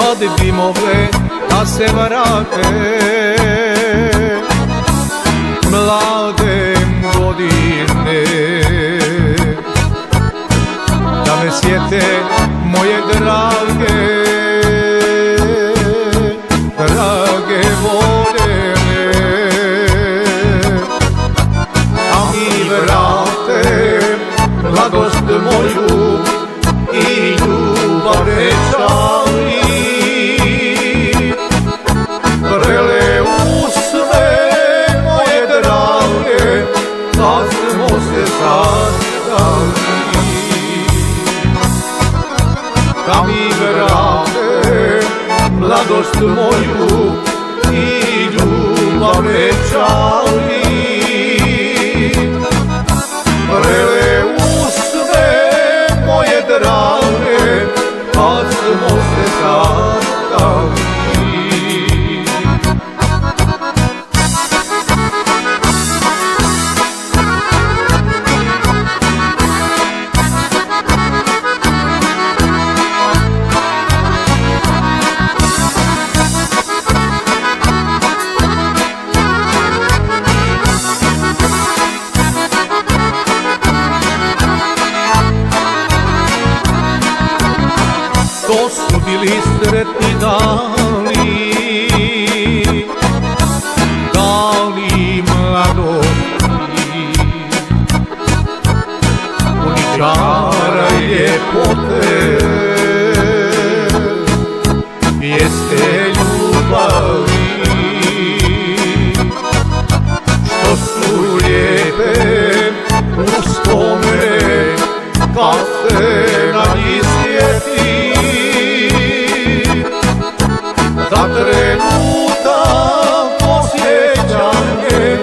Kad bi mogle da se vrate. Mlade godine Da me sjete moje drage mladost moju I ljubav večali To su bili sretni dani Dani mladosti Puni čara i ljepote Jeste ljubavi. Što su lijepe uspomene Kad se na njih sjeti Za trenutak posjećanje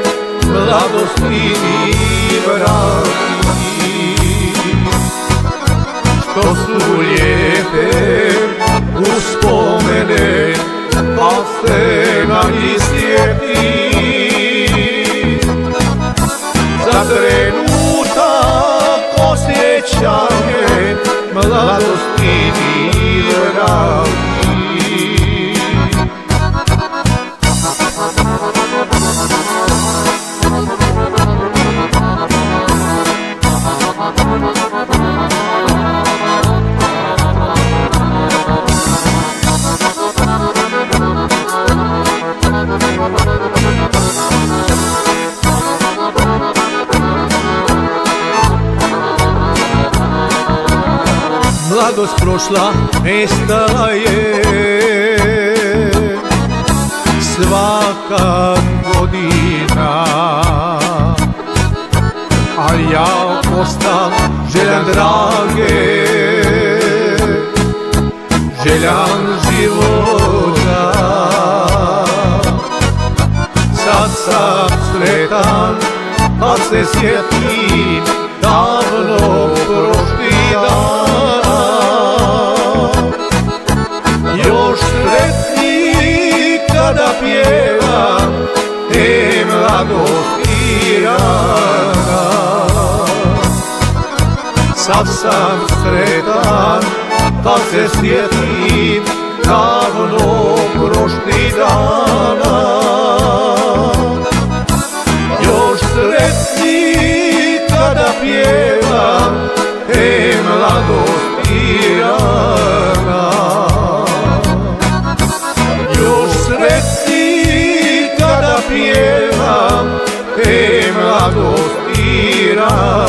Mladosti mi vrati Što su lijepe uspomene Kad se na njih sjeti. Za trenutak Mladost prošla nestala je. Svaka godina. A ja ostam željan drage. Željan života. Sad sam sretan kad se sjetim davno prošli dana Još sretni kada pjevam te mladosti Sad sam sretan kad se sjetim davno prošli dana. Još sretni kada pjevam te mladosti rana. Još sretni kada pjevam te mladosti rana